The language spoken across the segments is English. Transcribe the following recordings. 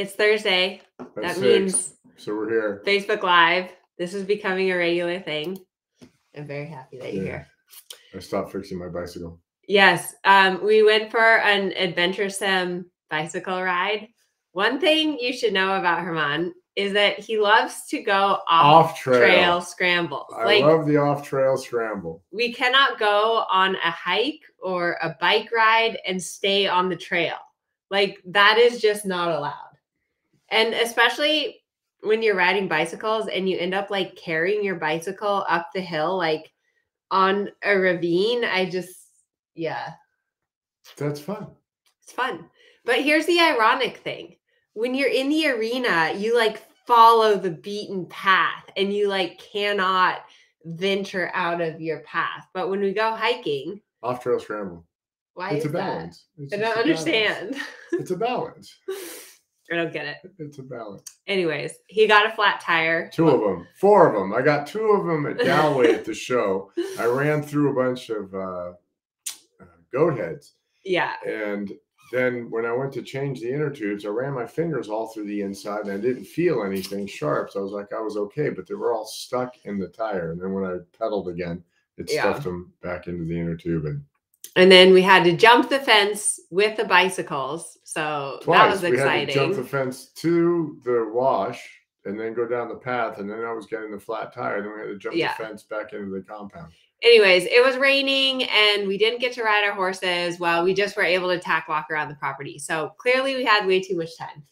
It's Thursday. At That six. means So we're here. Facebook Live. This is becoming a regular thing. I'm very happy that you're Yeah. here. I stopped fixing my bicycle. Yes, um, we went for an adventuresome bicycle ride. One thing you should know about German is that he loves to go off, Off trail. trail scrambles. I like love the off trail scramble. we cannot go on a hike or a bike ride and stay on the trail. Like that is just not allowed. And especially when you're riding bicycles and you end up like carrying your bicycle up the hill, like on a ravine, I just, yeah, That's fun. it's fun. But here's the ironic thing when you're in the arena, you like follow the beaten path and you like cannot venture out of your path. But when we go hiking, Off trail scramble. why it's is a balance. It's? I don't a balance. understand. It's a balance. I don't get it. It's a balance. Anyways, he got a flat tire. Two of them, four of them. I got two of them at Galway at the show. I ran through a bunch of uh, uh, goat heads, Yeah. and then when I went to change the inner tubes, I ran my fingers all through the inside, and I didn't feel anything sharp. So I was like, I was okay, but they were all stuck in the tire. And then when I pedaled again, it Yeah. stuffed them back into the inner tube, and And then we had to jump the fence with the bicycles. So twice that was exciting. we had to jump the fence to the wash. And then go down the path, and then I was getting the flat tire. Then we had to jump Yeah. the fence back into the compound. Anyways, it was raining and we didn't get to ride our horses. Well, we just were able to tack walk around the property. So clearly we had way too much time.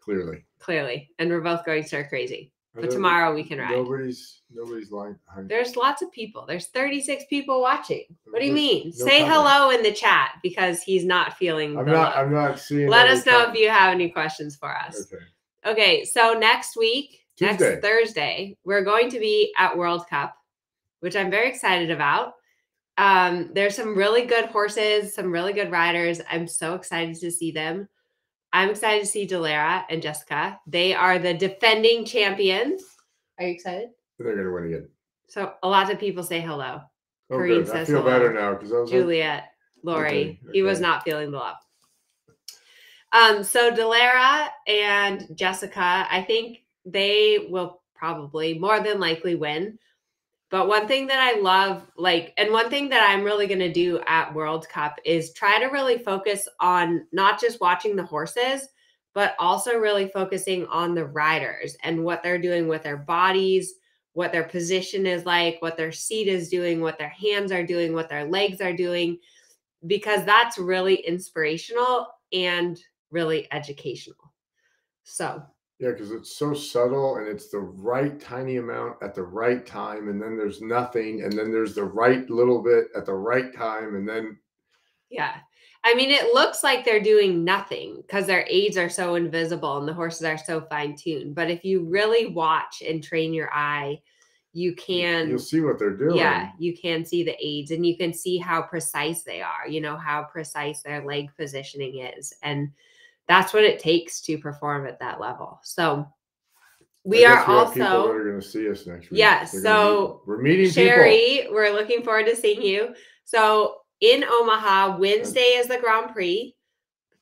Clearly, Clearly. And we're both going stir crazy. But know tomorrow we can ride. Nobody's nobody's lying. There's lots of people. There's 36 people watching. What do you mean? no Say comment. hello in the chat because he's not feeling I'm not. I'm not seeing. Let us know if you have any questions for us. Okay. Okay, so next week, Tuesday. next Thursday, we're going to be at World Cup, which I'm very excited about. Um, there's some really good horses, some really good riders. I'm so excited to see them. I'm excited to see Dalera and Jessica. They are the defending champions. Are you excited? They're gonna win again. So a lot of people say hello. Oh, Kareem good. I feel hello. better now because I was like, Juliet, Lori. Okay, He was not feeling the love. Um, so Dalera and Jessica, I think they will probably more than likely win. But one thing that I love, like, and one thing that I'm really going to do at World Cup is try to really focus on not just watching the horses, but also really focusing on the riders and what they're doing with their bodies, what their position is like, what their seat is doing, what their hands are doing, what their legs are doing, because that's really inspirational and really educational. So, yeah, because it's so subtle and it's the right tiny amount at the right time, and then there's nothing, and then there's the right little bit at the right time, and then yeah. I mean, it looks like they're doing nothing because their aids are so invisible and the horses are so fine tuned. But if you really watch and train your eye, you can you'll see what they're doing. yeah you can see the aids and you can see how precise they are you know how precise their leg positioning is and that's what it takes to perform at that level so we are guess have people that also are going to see us next week. Yes, They're so meet- we're meeting people. sherry we're looking forward to seeing you so in omaha wednesday is the grand prix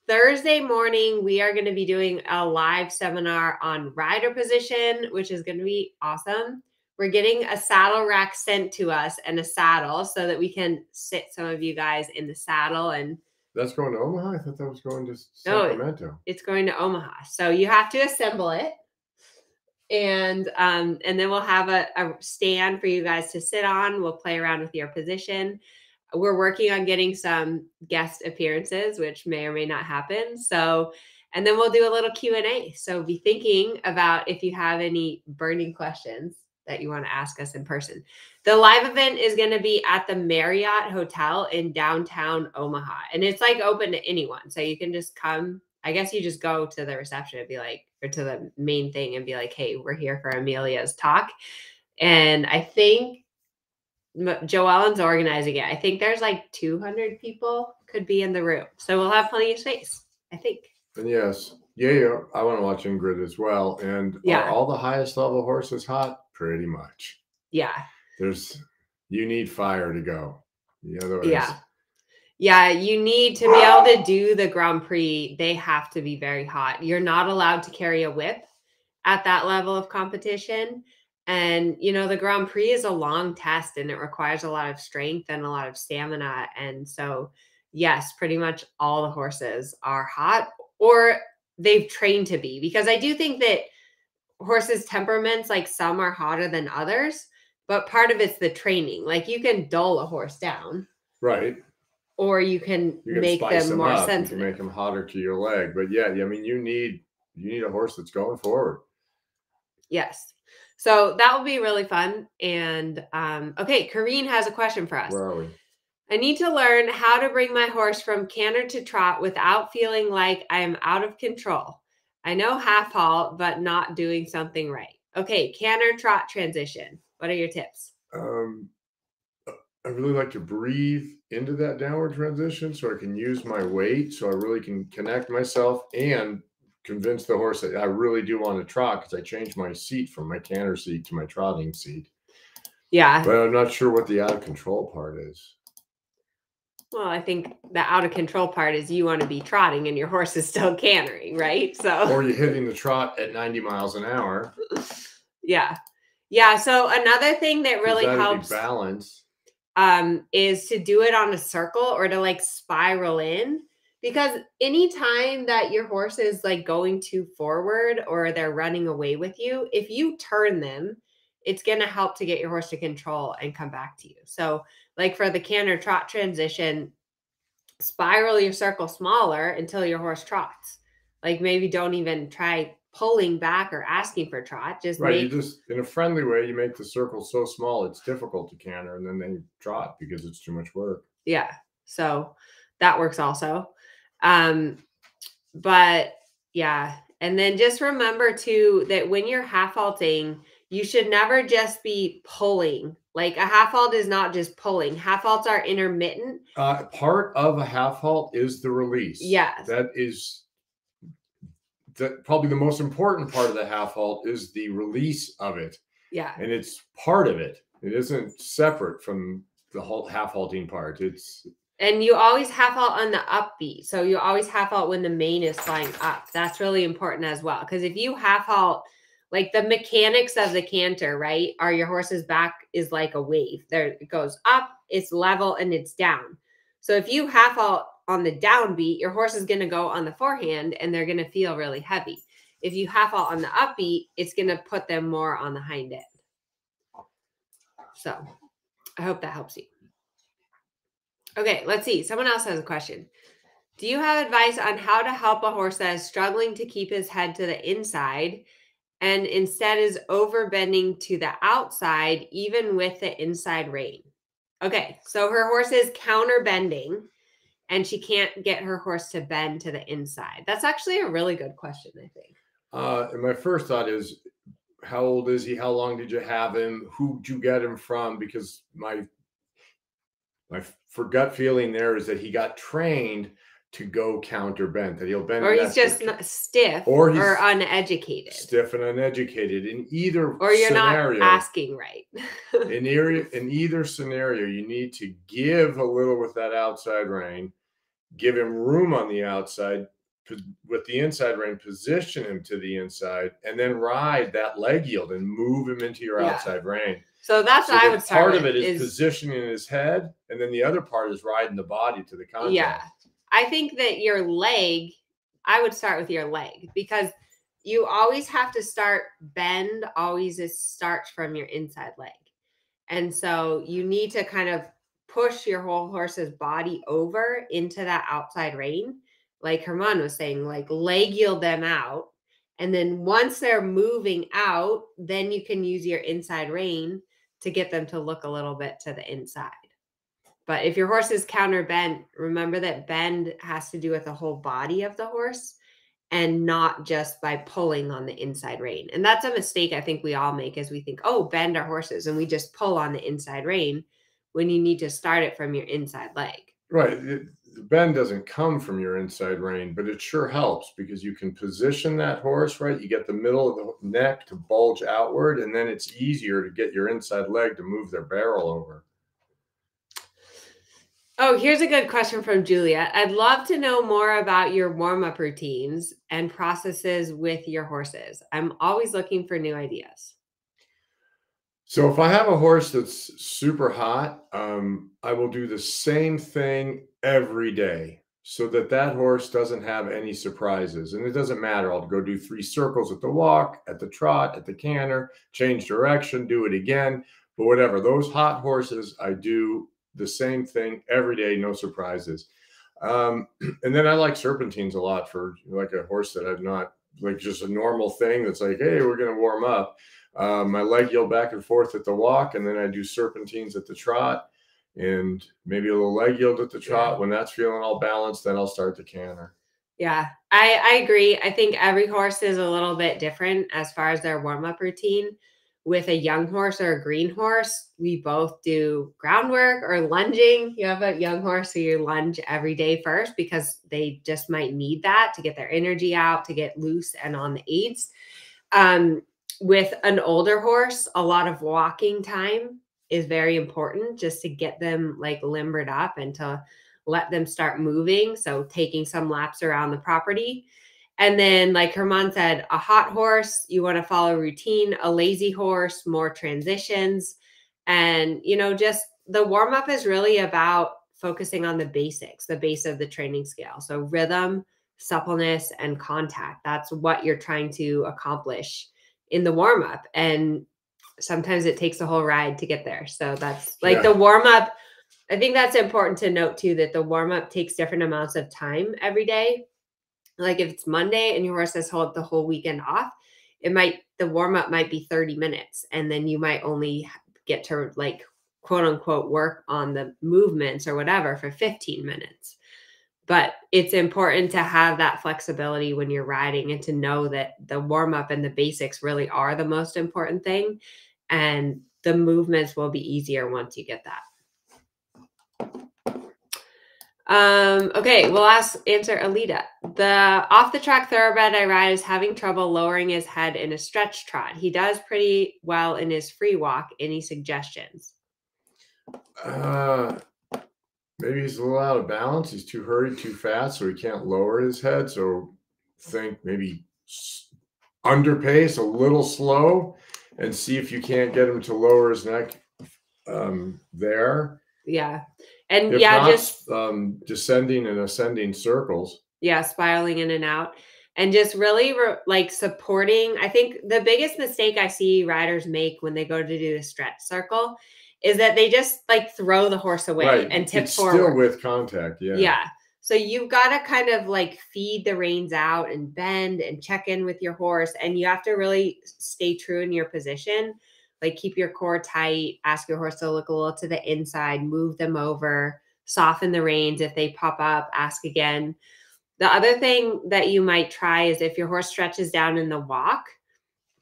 thursday morning we are going to be doing a live seminar on rider position which is going to be awesome we're getting a saddle rack sent to us and a saddle so that we can sit some of you guys in the saddle and That's going to Omaha. I thought that was going to No, Sacramento. it's going to Omaha. So you have to assemble it. And um, and then we'll have a, a stand for you guys to sit on. We'll play around with your position. We're working on getting some guest appearances, which may or may not happen. So, and then we'll do a little Q and A. So be thinking about if you have any burning questions that you want to ask us in person. The live event is going to be at the Marriott Hotel in downtown Omaha, and it's like open to anyone. So you can just come. I guess you just go to the reception and be like, or to the main thing and be like, "Hey, we're here for Amelia's talk," and I think Joellen's organizing it. I think there's like 200 people could be in the room, so we'll have plenty of space. I think. And yes, yeah, yeah, I want to watch Ingrid as well. And Yeah. are all the highest level horses hot? Pretty much. Yeah. There's you need fire to go. The other Yeah. Yeah, you need to be able to do the Grand Prix. They have to be very hot. You're not allowed to carry a whip at that level of competition. And, you know, the Grand Prix is a long test and it requires a lot of strength and a lot of stamina. And so, yes, pretty much all the horses are hot or they've trained to be. Because I do think that horses' temperaments, like some are hotter than others, but part of it's the training. Like you can dull a horse down. Right. Or you can, You can make them them more up. You sensitive. can make them hotter to your leg. But yeah, I mean, you need you need a horse that's going forward. Yes. So that will be really fun. And um, okay, Kareen has a question for us. Where are we? I need to learn how to bring my horse from canter to trot without feeling like I am out of control. I know half halt, but not doing something right. Okay, canter trot transition. What are your tips? Um, I really like to breathe into that downward transition so I can use my weight, so I really can connect myself and convince the horse that I really do want to trot because I changed my seat from my canter seat to my trotting seat. Yeah. But I'm not sure what the out of control part is. Well, I think the out of control part is you want to be trotting and your horse is still cantering, right? So Or you're hitting the trot at 90 miles an hour. yeah. Yeah. So another thing that really helps balance. um, is to do it on a circle or to like spiral in. Because anytime that your horse is like going too forward or they're running away with you, if you turn them, it's going to help to get your horse to control and come back to you. So, like for the canter trot transition, spiral your circle smaller until your horse trots. Like maybe don't even try pulling back or asking for trot. Just Right. You just, in a friendly way, you make the circle so small it's difficult to canter and then they trot because it's too much work. yeah so that works also um but yeah and then just remember too that when you're half halting you should never just be pulling like a half halt is not just pulling half halts are intermittent Uh, part of a half halt is the release. yes That is that probably the most important part of the half halt is the release of it. yeah And it's part of it. It isn't separate from the whole half halting part. It's and you always half halt on the upbeat so you always half halt when the mane is flying up that's really important as well because if you half halt like the mechanics of the canter right are your horse's back is like a wave. There it goes up it's level and it's down. So if you half halt on the downbeat your horse is going to go on the forehand and they're going to feel really heavy. If you half halt on the upbeat it's going to put them more on the hind end. So i hope that helps you. Okay, let's see. Someone else has a question. Do you have advice on how to help a horse that is struggling to keep his head to the inside and instead is overbending to the outside, even with the inside rein? Okay, so her horse is counter bending and she can't get her horse to bend to the inside. That's actually a really good question, I think. uh and my first thought is how old is he? How long did you have him? Who'd you get him from? Because my my for gut feeling there is that he got trained to go counter bent, that he'll bend Or he's just stiff Or or, uneducated. stiff and uneducated in either Or you're scenario. not asking right. in, area, in either scenario, you need to give a little with that outside rein, give him room on the outside, with the inside rein, position him to the inside, and then ride that leg yield and move him into your Yeah. outside rein. So that's So what I would start part of it is, is positioning his head, and then the other part is riding the body to the contact. Yeah. I think that your leg, I would start with your leg because you always have to start bend, always is starts from your inside leg. And so you need to kind of push your whole horse's body over into that outside rein. Like German was saying, like leg yield them out. And then once they're moving out, then you can use your inside rein to get them to look a little bit to the inside. But if your horse is counter bent, remember that bend has to do with the whole body of the horse and not just by pulling on the inside rein. And that's a mistake I think we all make as we think, oh, bend our horses and we just pull on the inside rein when you need to start it from your inside leg. Right. It, the bend doesn't come from your inside rein, but it sure helps because you can position that horse right. You get the middle of the neck to bulge outward, and then it's easier to get your inside leg to move their barrel over. Oh, here's a good question from Julia. I'd love to know more about your warm up routines and processes with your horses. I'm always looking for new ideas. So if I have a horse that's super hot, um, I will do the same thing every day so that that horse doesn't have any surprises. And it doesn't matter. I'll go do three circles at the walk, at the trot, at the canter, change direction, do it again. But whatever, those hot horses, I do the same thing every day, no surprises. Um, and then I like serpentines a lot for like a horse that I've not like just a normal thing that's like, hey, we're going to warm up. Um, my leg yield back and forth at the walk, and then I do serpentines at the trot and maybe a little leg yield at the trot. When that's feeling all balanced, then I'll start the canter. Yeah, I, I agree. I think every horse is a little bit different as far as their warm up routine. With a young horse or a green horse, we both do groundwork or lunging. You have a young horse, so you lunge every day first because they just might need that to get their energy out, to get loose and on the aids. Um, with an older horse, a lot of walking time is very important just to get them like limbered up and to let them start moving. So taking some laps around the property. And then, like German said, a hot horse, you want to follow routine, a lazy horse, more transitions. And, you know, just the warm up is really about focusing on the basics, the base of the training scale. So, rhythm, suppleness, and contact. That's what you're trying to accomplish in the warm up. And sometimes it takes a whole ride to get there. So that's like yeah. the warm up. I think that's important to note too that the warm up takes different amounts of time every day. Like if it's Monday and your horse has hold the whole weekend off, it might the warm up might be 30 minutes and then you might only get to like quote unquote work on the movements or whatever for 15 minutes. But it's important to have that flexibility when you're riding and to know that the warm up and the basics really are the most important thing and the movements will be easier once you get that. Um, okay, we'll ask answer Alita. The off the track thoroughbred I ride is having trouble lowering his head in a stretch trot. He does pretty well in his free walk. Any suggestions? Uh maybe he's a little out of balance. He's too hurried, too fast, so he can't lower his head. So think maybe under pace, a little slow, and see if you can't get him to lower his neck um, there. Yeah. And if yeah, not, just um, descending and ascending circles. Yeah, spiraling in and out. And just really re- like supporting. I think the biggest mistake I see riders make when they go to do the stretch circle is that they just like throw the horse away right. and tip it's forward. Still with contact, yeah. Yeah. So you've got to kind of like feed the reins out and bend and check in with your horse. And you have to really stay true in your position. Like keep your core tight, ask your horse to look a little to the inside, move them over, soften the reins. If they pop up, ask again. The other thing that you might try is if your horse stretches down in the walk,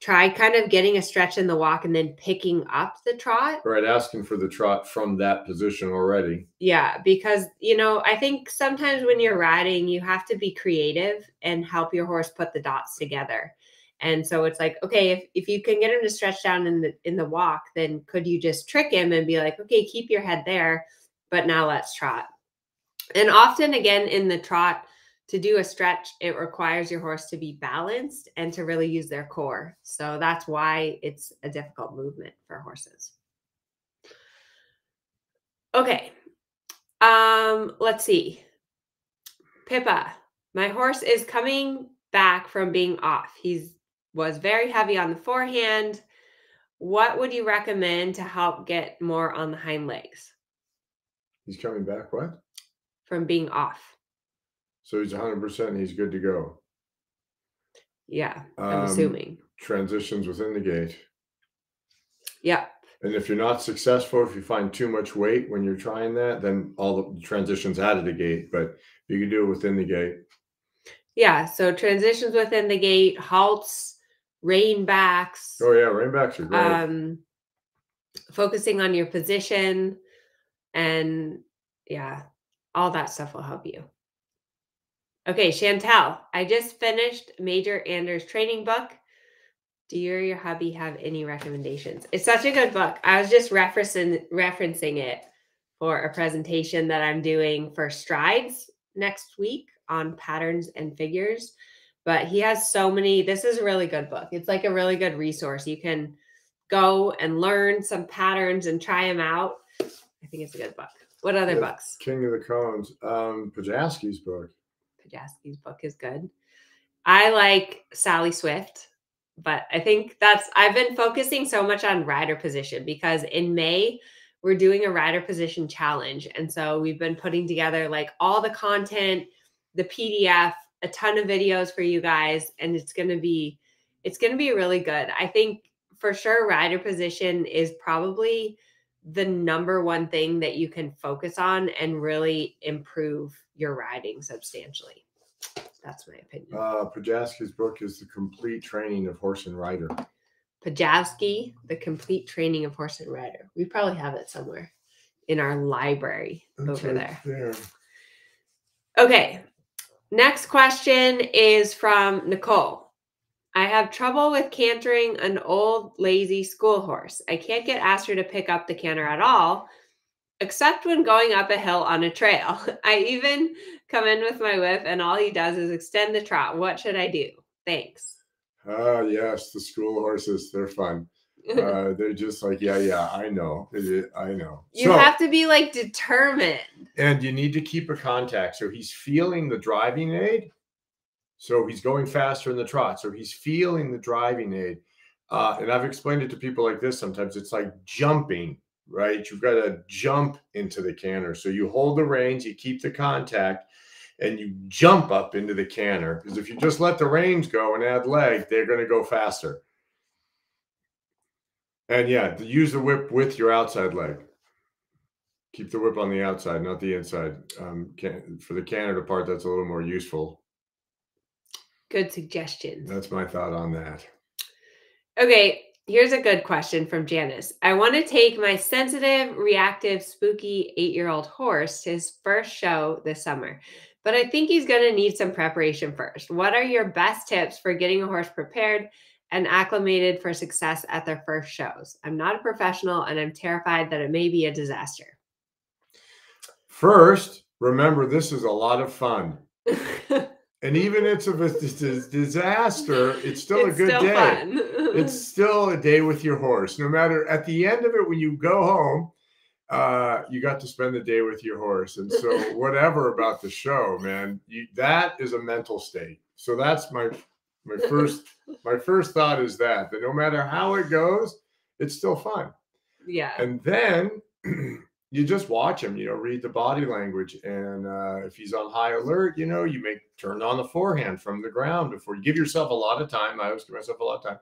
try kind of getting a stretch in the walk and then picking up the trot. Right, asking for the trot from that position already. Yeah, because you know, I think sometimes when you're riding, you have to be creative and help your horse put the dots together. And so it's like, okay, if, if you can get him to stretch down in the in the walk, then could you just trick him and be like, okay, keep your head there, but now let's trot. And often again in the trot, to do a stretch, it requires your horse to be balanced and to really use their core. So that's why it's a difficult movement for horses. Okay. Um, let's see. Pippa, my horse is coming back from being off. He's was very heavy on the forehand. What would you recommend to help get more on the hind legs? He's coming back what? From being off. So he's 100%, he's good to go. Yeah, I'm um, assuming. Transitions within the gait. Yeah. And if you're not successful, if you find too much weight when you're trying that, then all the transitions out of the gait, but you can do it within the gait. Yeah. So transitions within the gait, halts, rein backs. Oh, yeah. Rein backs are great. Um, focusing on your position and yeah, all that stuff will help you. Okay, Chantel, I just finished Major Anders training book. Do you or your hubby have any recommendations? It's such a good book. I was just referencing referencing it for a presentation that I'm doing for strides next week on patterns and figures. But he has so many. This is a really good book. It's like a really good resource. You can go and learn some patterns and try them out. I think it's a good book. What other Yeah. books? King of the Cones. Um, Podhajsky's book. Podhajsky's book is good. I like Sally Swift, but I think that's I've been focusing so much on rider position because in May we're doing a rider position challenge. And so we've been putting together like all the content, the PDF, a ton of videos for you guys, and it's gonna be it's gonna be really good. I think for sure rider position is probably the number one thing that you can focus on and really improve your riding substantially. That's my opinion. Uh, Podhajsky's book is the complete training of horse and rider. Podhajsky, The Complete Training of Horse and Rider. We probably have it somewhere in our library over right there. there. Okay. Next question is from Nicole. I have trouble with cantering an old, lazy school horse. I can't get Aster to pick up the canter at all, except when going up a hill on a trail. I even come in with my whip, and all he does is extend the trot. What should I do? Thanks. Ah, yes, the school horses, they're fun. Uh, they're just like, yeah, yeah, I know. I know. you have to be like determined. and you need to keep a contact. So he's feeling the driving aid. So he's going faster in the trot. So he's feeling the driving aid. Uh, and I've explained it to people like this sometimes. It's like jumping, right? You've got to jump into the canter. So you hold the reins, you keep the contact, and you jump up into the canter. Because if you just let the reins go and add leg, they're going to go faster. And yeah, use the whip with your outside leg. Keep the whip on the outside, not the inside. Um, can, for the canter part, that's a little more useful. Good suggestions. That's my thought on that. Okay, here's a good question from Janice. I want to take my sensitive, reactive, spooky eight year old horse to his first show this summer, but I think he's going to need some preparation first. What are your best tips for getting a horse prepared and acclimated for success at their first shows? I'm not a professional and I'm terrified that it may be a disaster. First, remember this is a lot of fun. And even if it's a disaster, it's still It's a good still day. It's still a day with your horse. No matter at the end of it, when you go home, uh, you got to spend the day with your horse. And so, whatever about the show, man, you, that is a mental state. So that's my my first my first thought is that that no matter how it goes, it's still fun. yeah. And then you just watch him, you know, read the body language. And uh, if he's on high alert, you know, you make turn on the forehand from the ground before you give yourself a lot of time. I always give myself a lot of time.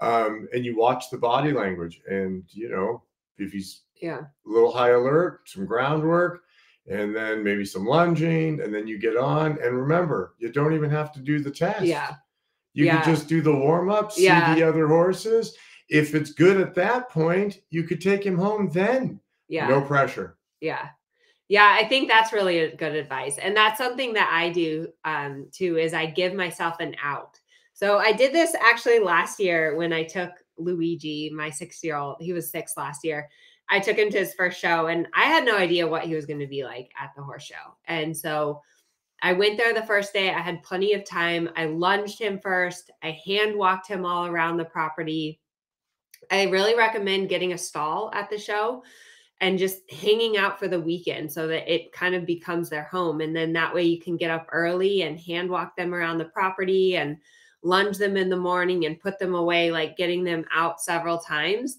Um, and you watch the body language. And, you know, if he's Yeah. a little high alert, some groundwork, and then maybe some lunging, and then you get on. And remember, you don't even have to do the test. Yeah. You Yeah. can just do the warm up, see Yeah. the other horses. If it's good at that point, you could take him home then. Yeah. No pressure. Yeah. Yeah, I think that's really good advice. And that's something that I do um too is I give myself an out. So I did this actually last year when I took Luigi, my 6-year-old. He was 6 last year. I took him to his first show and I had no idea what he was going to be like at the horse show. And so I went there the first day. I had plenty of time. I lunged him first. I hand walked him all around the property. I really recommend getting a stall at the show and just hanging out for the weekend so that it kind of becomes their home. And then that way you can get up early and hand walk them around the property and lunge them in the morning and put them away, like getting them out several times.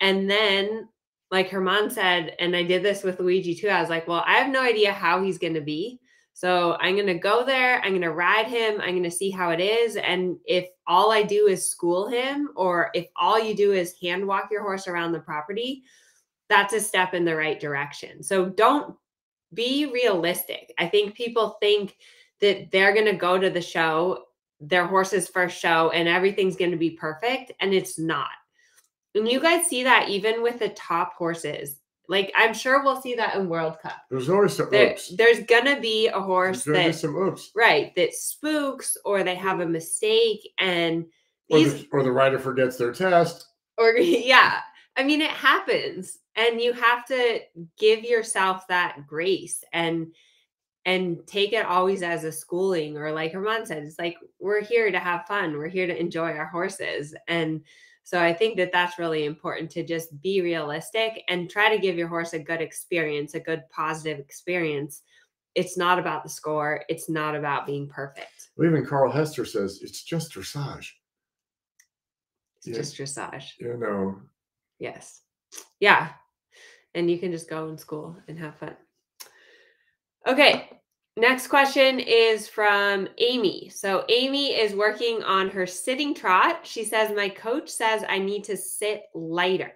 And then, like German said, and I did this with Luigi too, I was like, well, I have no idea how he's going to be. So I'm going to go there. I'm going to ride him. I'm going to see how it is. And if all I do is school him, or if all you do is hand walk your horse around the property, that's a step in the right direction. So don't be realistic. I think people think that they're going to go to the show, their horse's first show, and everything's going to be perfect. And it's not. And you guys see that even with the top horses. Like I'm sure we'll see that in World Cup. There's always some There, oops. there's gonna be a horse There's gonna be that some oops. right that spooks or they have a mistake and Or these the, or the rider forgets their test. or yeah i mean it happens and you have to give yourself that grace and and take it always as a schooling or like German said it's like we're here to have fun we're here to enjoy our horses and so I think that that's really important to just be realistic and try to give your horse a good experience a good positive experience it's not about the score it's not about being perfect Well, even Carl Hester says it's just dressage. it's Yeah. just dressage You know, Yes. Yeah. And you can just go in school and have fun. Okay. Next question is from Amy. So, Amy is working on her sitting trot. She says, My coach says I need to sit lighter.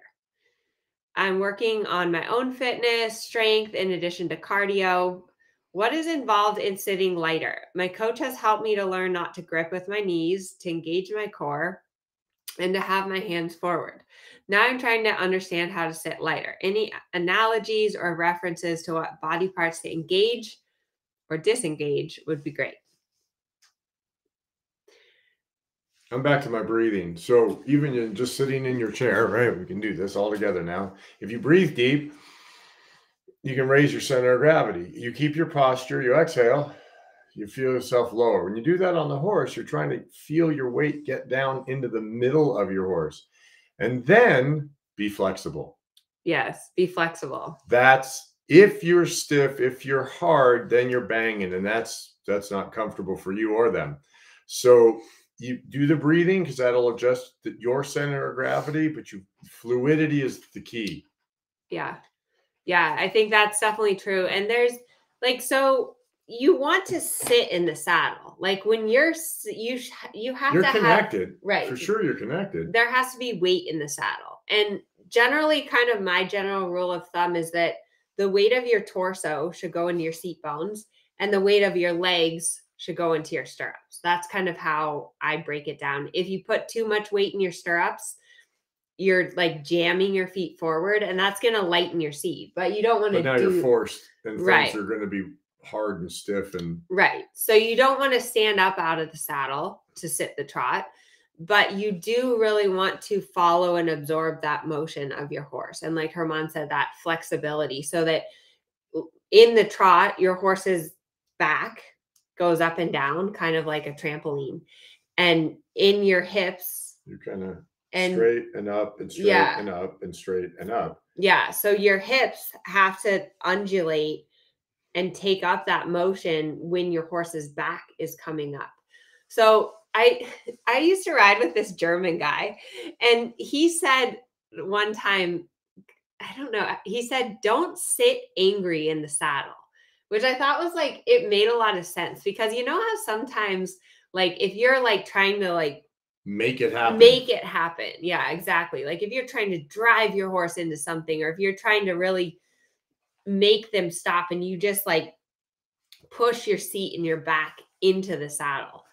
I'm working on my own fitness, strength, in addition to cardio. What is involved in sitting lighter? My coach has helped me to learn not to grip with my knees, to engage my core, and to have my hands forward. Now I'm trying to understand how to sit lighter. Any analogies or references to what body parts to engage or disengage would be great. I'm back to my breathing. So even in just sitting in your chair, right? We can do this all together now. If you breathe deep, you can raise your center of gravity. You keep your posture, you exhale, you feel yourself lower. When you do that on the horse, you're trying to feel your weight get down into the middle of your horse. And then be flexible. Yes, be flexible. That's if you're stiff, if you're hard, then you're banging, and that's that's not comfortable for you or them. So you do the breathing because that'll adjust the, your center of gravity, but you fluidity is the key. Yeah. Yeah, I think that's definitely true. And there's like so you want to sit in the saddle. Like when you're you you have You're to have connected, right. For sure, you're connected. there has to be weight in the saddle. And generally, kind of my general rule of thumb is that the weight of your torso should go into your seat bones and the weight of your legs should go into your stirrups. That's kind of how I break it down. If you put too much weight in your stirrups, you're like jamming your feet forward and that's going to lighten your seat. But you don't want to now do you're forced, and things Right. are going to be hard and stiff, and Right. So you don't want to stand up out of the saddle to sit the trot, but you do really want to follow and absorb that motion of your horse. And like German said, that flexibility so that in the trot, your horse's back goes up and down, kind of like a trampoline. And in your hips you're kind of and straight and up and straight Yeah. and up and straight and up. Yeah. So your hips have to undulate and take up that motion when your horse's back is coming up. So I I used to ride with this German guy and he said one time I don't know he said don't sit angry in the saddle which I thought was like it made a lot of sense because you know how sometimes like if you're like trying to like Make it happen. make it happen. Yeah, exactly. Like if you're trying to drive your horse into something or if you're trying to really make them stop and you just like push your seat and your back into the saddle.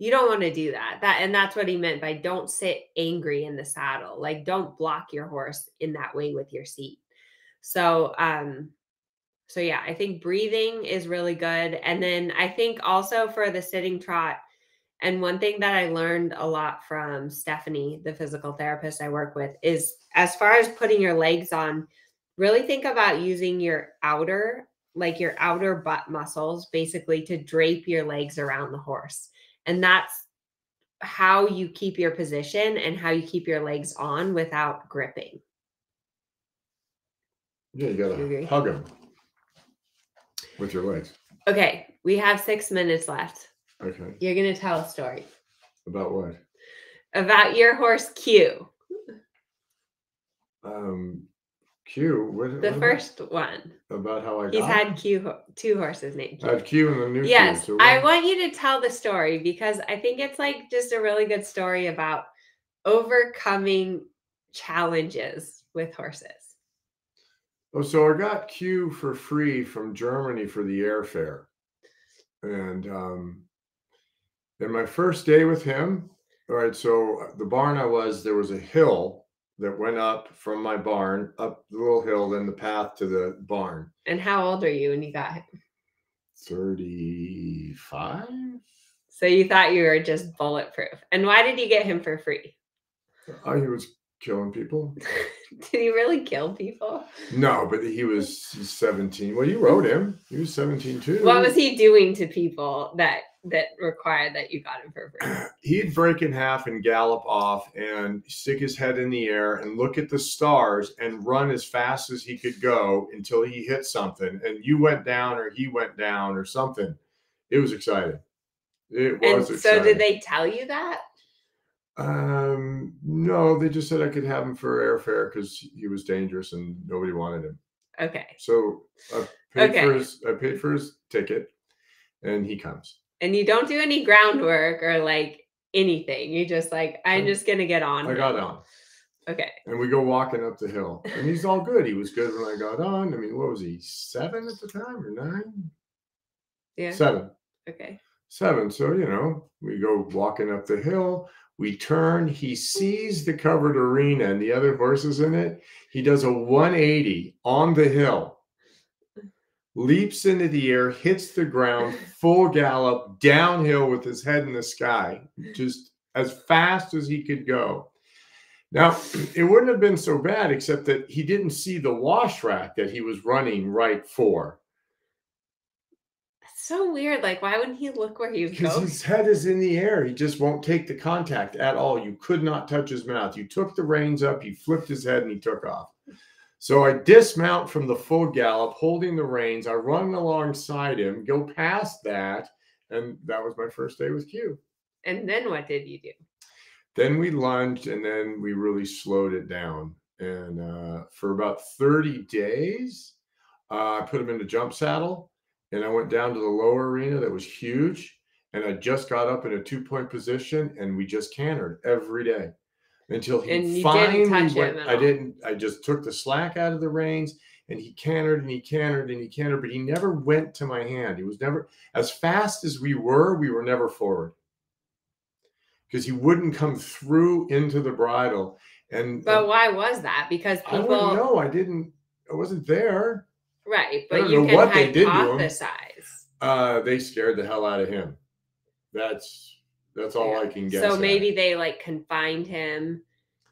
You don't want to do that. That and that's what he meant by don't sit angry in the saddle. Like don't block your horse in that way with your seat. So um so yeah, I think breathing is really good and then I think also for the sitting trot and one thing that I learned a lot from Stephanie, the physical therapist I work with, is as far as putting your legs on, really think about using your outer, like your outer butt muscles, basically to drape your legs around the horse. And that's how you keep your position and how you keep your legs on without gripping. Yeah, you You gotta agree? hug them with your legs. Okay, we have six minutes left. Okay. You're going to tell a story About what? about your horse Q, Um, Q. What, the what- first one. about how I He's had Q, two horses named Q. I have Q in the new Yes, Q. so I want you to tell the story because I think it's like just a really good story about overcoming challenges with horses. Oh, so I got Q for free from Germany for the airfare, and um, then my first day with him. All right, so the barn I was there was a hill that went up from my barn up the little hill, then the path to the barn. And how old are you when you got him? Thirty-five. So you thought you were just bulletproof. And why did you get him for free? Oh, he was killing people. Did he really kill people? No, but he was 17. Well, you rode him. He was 17 too. What was he doing to people that that required that you got him for free? He'd break in half and gallop off and stick his head in the air and look at the stars and run as fast as he could go until he hit something. And you went down or he went down or something. It was exciting. It And was so exciting. did they tell you that? Um, no, they just said I could have him for airfare because he was dangerous and nobody wanted him. Okay. So I paid Okay. for his I paid for his ticket, and he comes. And you don't do any groundwork or like anything. You just like, I'm just gonna get on. I got on, Okay. and we go walking up the hill, and he's all good. He was good when I got on. I mean, what was he? Seven at the time or nine? Yeah. Seven. Okay. Seven. So you know, we go walking up the hill. We turn. He sees the covered arena and the other horses in it. He does a 180 on the hill. Leaps into the air, hits the ground, full gallop downhill with his head in the sky, just as fast as he could go. Now, it wouldn't have been so bad, except that he didn't see the wash rack that he was running right for. That's so weird. Like, why wouldn't he look where he was Because going? his head is in the air. He just won't take the contact at all. You could not touch his mouth. You took the reins up, he flipped his head, and he took off. So I dismount from the full gallop, holding the reins. I run alongside him, go past that, and that was my first day with Q. And then what did you do? Then we lunged, and then we really slowed it down. And uh, for about 30 days, uh, I put him in the jump saddle, and I went down to the lower arena that was huge. And I just got up in a two point position, and we just cantered every day until he And you didn't finally touch went. I didn't. I just took the slack out of the reins, and he cantered and he cantered and he cantered, but he never went to my hand. He was never as fast as we were. We were never forward because he wouldn't come through into the bridle. And But and why was that? Because I people, know. I didn't. I wasn't there. right? I But you know can what they did to him. hypothesize. Uh, they scared the hell out of him. That's that's all I can guess. So at. maybe they like confined him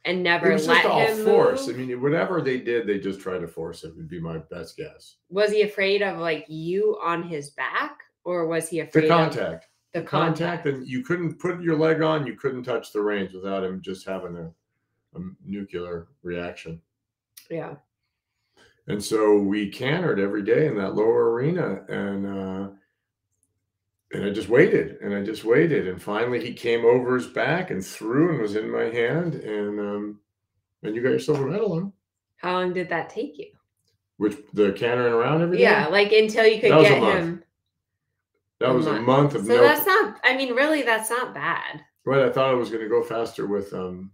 and it never was let just all him force. move. I mean, whatever they did, they just tried to force him. Would be my best guess. was he afraid of like you on his back, or was he The afraid of contact, the contact, contact? and you couldn't put your leg on. You couldn't touch the reins without him just having a, a nuclear reaction. Yeah. And so we cantered every day in that lower arena, and uh, and I just waited, and I just waited, and finally he came over his back and threw and was in my hand, and um, and you got your silver medal on, How long did that take you? which the cantering around every day. Yeah, like until you could That was a get month. him. that a was a month. month of So no. that's not. I mean, really, that's not bad. Right, I thought I was going to go faster with um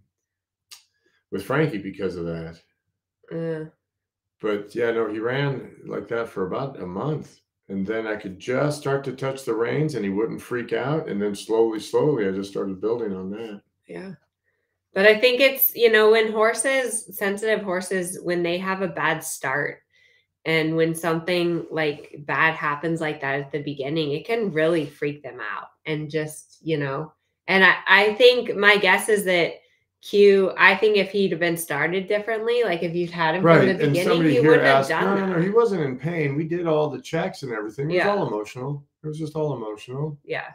with Frankie because of that, Uh, but yeah, no, he ran like that for about a month. And then I could just start to touch the reins and he wouldn't freak out. And then slowly, slowly, I just started building on that. yeah. But I think it's you know when horses, sensitive horses, when they have a bad start, and when something like bad happens like that at the beginning, it can really freak them out and just you know. And I I think my guess is that Q. I think if he'd have been started differently, like if you'd had him from Right. the And beginning, he wouldn't have no, done no, that. no, he wasn't in pain. We did all the checks and everything. It was Yeah. all emotional. It was just all emotional. Yeah.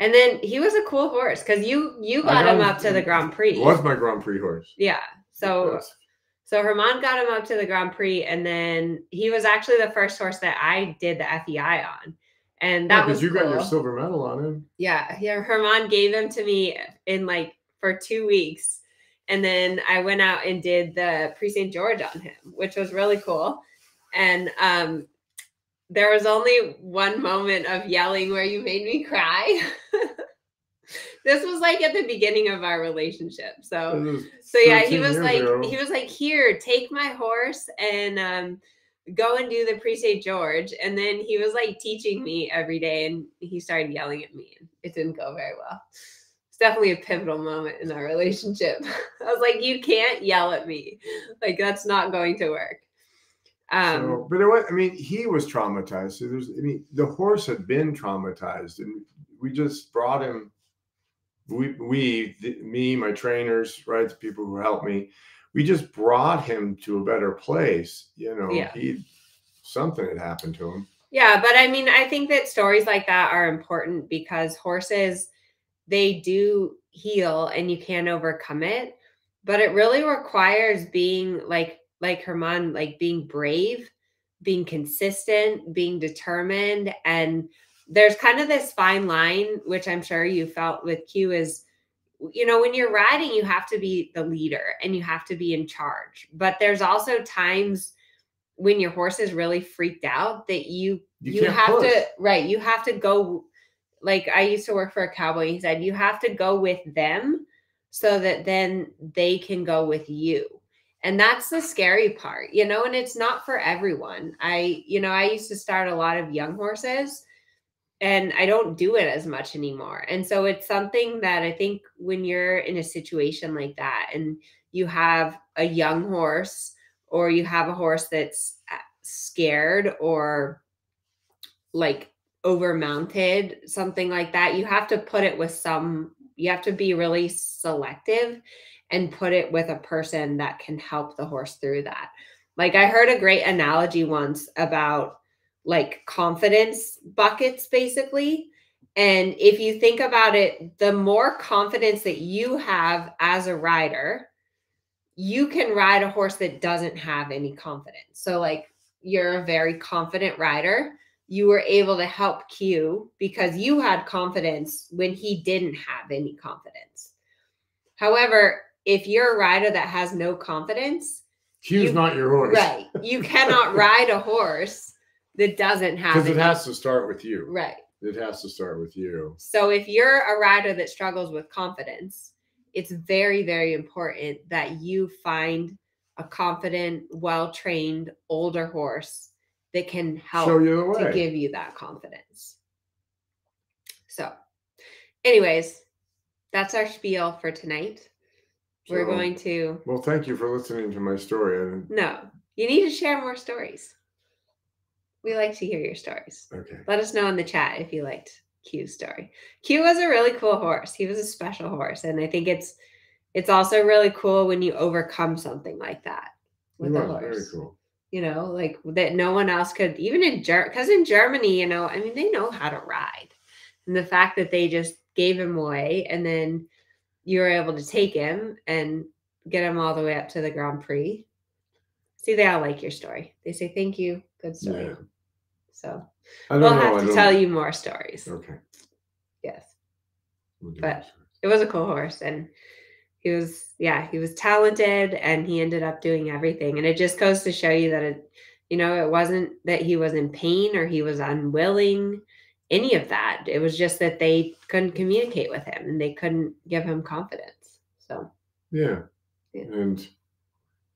And then he was a cool horse because you you I got him up to the Grand Prix. Was my Grand Prix horse. Yeah. So so German got him up to the Grand Prix, and then he was actually the first horse that I did the FEI on, and that because was you got your silver medal on him. Yeah, yeah. German gave him to me in like for two weeks, and then I went out and did the Prix St George on him, which was really cool. And um, there was only one moment of yelling where you made me cry. this was like at the beginning of our relationship, so so yeah, he was like, ago. he was like, here, take my horse and um, go and do the Prix St. George. And then he was like teaching me every day, and he started yelling at me, it didn't go very well. It's definitely a pivotal moment in our relationship. I was like, you can't yell at me, like that's not going to work. Um, so, but it was, I mean, he was traumatized. So there's, I mean, the horse had been traumatized, and we just brought him we we the, me my trainers right the people who helped me we just brought him to a better place you know Yeah. he something had happened to him Yeah, but I mean, I think that stories like that are important because horses, they do heal and you can overcome it, but it really requires being like like German, like being brave, being consistent, being determined, and there's kind of this fine line, which I'm sure you felt with Q is you know, when you're riding, you have to be the leader and you have to be in charge. But there's also times when your horse is really freaked out that you You you, have push. to right you have to go like i used to work for a cowboy he said you have to go with them so that then they can go with you. And that's the scary part you know and it's not for everyone. I you know i used to start a lot of young horses and i don't do it as much anymore. And so it's something that i think when you're in a situation like that and you have a young horse or you have a horse that's uh, scared or like over mounted something like that you have to put it with some you have to be really selective and put it with a person that can help the horse through that. Like i heard a great analogy once about like confidence buckets basically and if you think about it the more confidence that you have as a rider you can ride a horse that doesn't have any confidence. So like you're a very confident rider you were able to help Q because you had confidence when he didn't have any confidence. However, if you're a rider that has no confidence, Q's You- not your horse right, you cannot ride a horse that doesn't have because it has to start with you right. it has to start with you So if you're a rider that struggles with confidence, it's very, very important that you find a confident, well-trained older horse that can help show you the to give you that confidence. So, anyways, that's our spiel for tonight. We're going to, well thank you for listening to my story no, you need to share more stories. We like to hear your stories. okay Let us know in the chat if you liked Q's story. Q was a really cool horse. He was a special horse. And I think it's, it's also really cool when you overcome something like that He with a horse. very cool you know, like that no one else could, even in Ger, because in Germany, you know, I mean, they know how to ride, and the fact that they just gave him away, and then you were able to take him and get him all the way up to the Grand Prix. See, they all like your story. They say thank you, good story. yeah So we'll know have to tell you more stories. okay Yes, We'll But- it was a cool horse, and he was, yeah, he was talented, and he ended up doing everything. And it just goes to show you that it, you know, it wasn't that he was in pain or he was unwilling, any of that. It was just that they couldn't communicate with him and they couldn't give him confidence. So yeah Yeah. and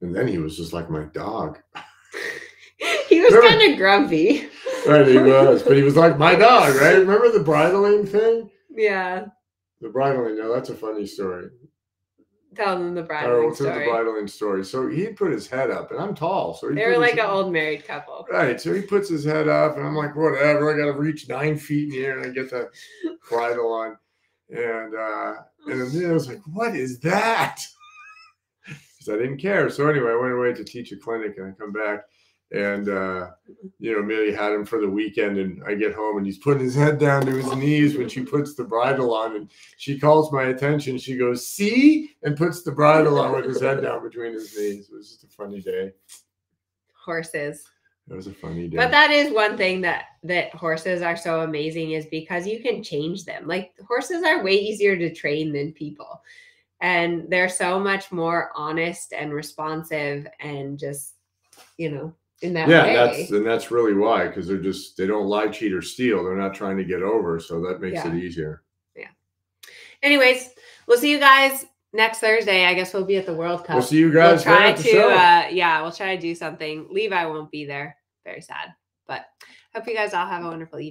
and then he was just like my dog he was kind of grumpy. Right, he was, but he was like my dog, right? Remember the bridling thing? Yeah. The bridling, no, that's a funny story. Tell them the Oh, bridling what's the story. bridling story? So he put his head up, and I'm tall, so he They were his like an old married couple. Right, so he puts his head up, and I'm like, whatever. I got to reach nine feet in the air, and I get the bridle on, and uh, and then I was like, what is that? Because I didn't care. So anyway, I went away to teach a clinic, and I come back, and uh, you know, Amelia had him for the weekend, and I get home, and he's putting his head down to his knees when she puts the bridle on, and she calls my attention. She goes, "See," and puts the bridle on with his head down between his knees. It was just a funny day. Horses. It was a funny day. But that is one thing that that horses are so amazing is because you can change them. Like horses are way easier to train than people. And they're so much more honest and responsive and just, you know, in that yeah, way. that's and that's really why because they're just they don't lie, cheat, or steal. They're not trying to get over, so that makes Yeah. it easier. Yeah. Anyways, we'll see you guys next Thursday. I guess we'll be at the World Cup. We'll see you We'll guys try to uh yeah, we'll try to do something. Levi won't be there. Very sad. But hope you guys all have a wonderful evening.